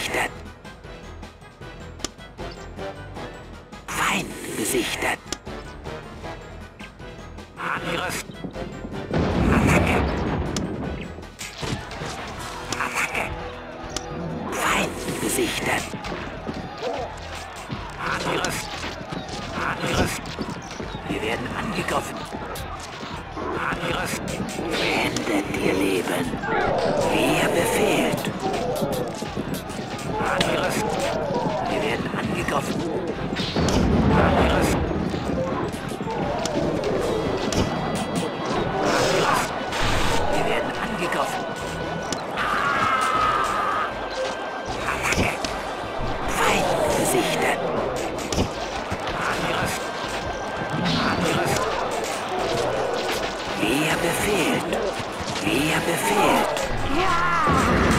gesichtet. Feind gesichtet. Angriff. Attacke. Attacke. Feind gesichtet. Angriff. Angriff. Wir werden angegriffen. Angriff. Beendet ihr Leben. Wie befehlt. Ihr befehlt. Helft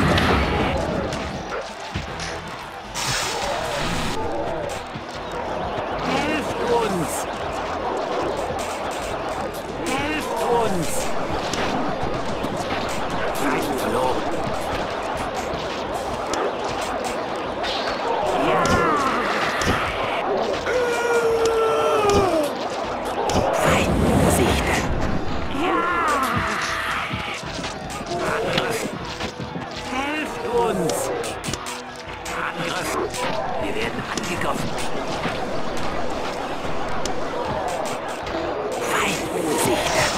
Angriff! Wir werden angegriffen. Feind gesichtet.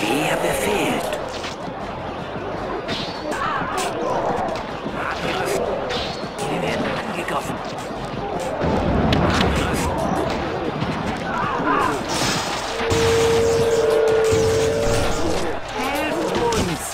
Wie er befehlt. Wir werden angegriffen. Angriff! Helft uns!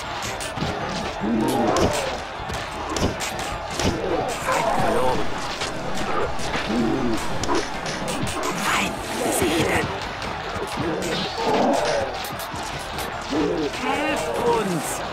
Helft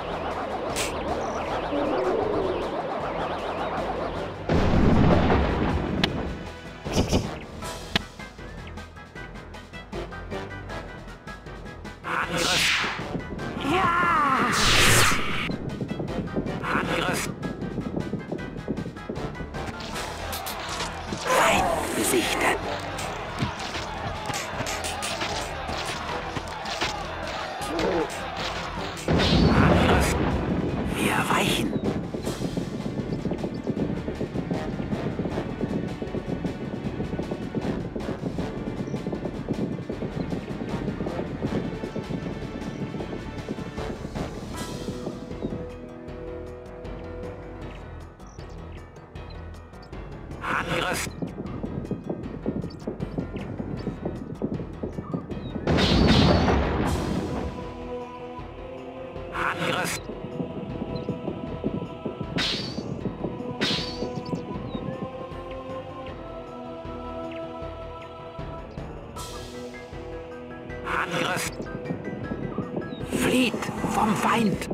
Angriff! Ja! Angriff! Feind besichtet! Angriff! Wir weichen! Vom Feind!